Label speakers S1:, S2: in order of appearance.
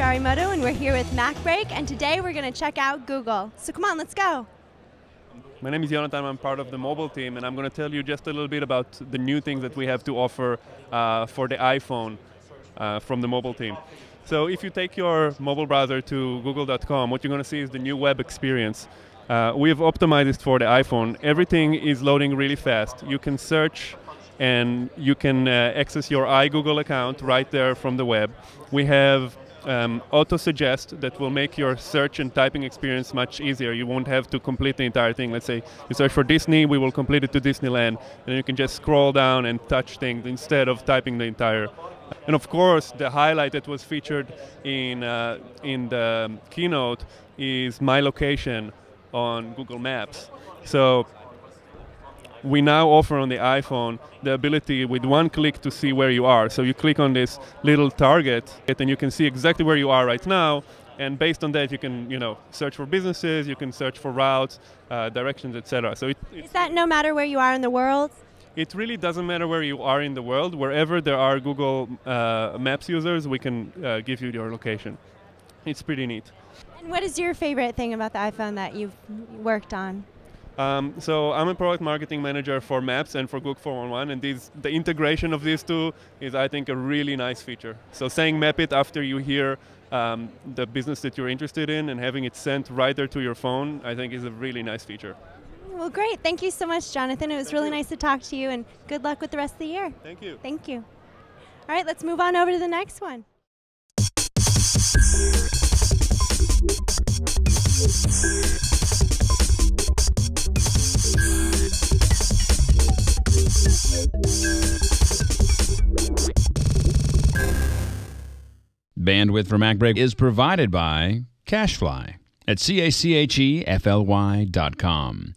S1: Arimoto, and we're here with MacBreak, and today we're going to check out Google. So come on, let's go.
S2: My name is Jonathan, I'm part of the mobile team, and I'm going to tell you just a little bit about the new things that we have to offer uh, for the iPhone uh, from the mobile team. So if you take your mobile browser to google.com, what you're going to see is the new web experience. Uh, we have optimized it for the iPhone. Everything is loading really fast. You can search and you can uh, access your iGoogle account right there from the web. We have um, auto suggest that will make your search and typing experience much easier. You won't have to complete the entire thing. Let's say you search for Disney, we will complete it to Disneyland, and you can just scroll down and touch things instead of typing the entire. And of course, the highlight that was featured in uh, in the keynote is my location on Google Maps. So we now offer on the iPhone the ability with one click to see where you are. So you click on this little target and you can see exactly where you are right now. And based on that, you can you know search for businesses, you can search for routes, uh, directions, etc. So it,
S1: is that no matter where you are in the world?
S2: It really doesn't matter where you are in the world. Wherever there are Google uh, Maps users, we can uh, give you your location. It's pretty neat.
S1: And what is your favorite thing about the iPhone that you've worked on?
S2: Um, so I'm a product marketing manager for Maps and for Google 411, and these, the integration of these two is, I think, a really nice feature. So saying map it after you hear um, the business that you're interested in and having it sent right there to your phone, I think is a really nice feature.
S1: Well, great. Thank you so much, Jonathan. It was
S2: Thank
S1: really
S2: you.
S1: nice to talk to you, and good luck with the rest of the year.
S2: Thank you.
S1: Thank you. All right, let's move on over to the next one.
S3: Bandwidth for MacBreak is provided by CacheFly at C A C H E F L Y dot com.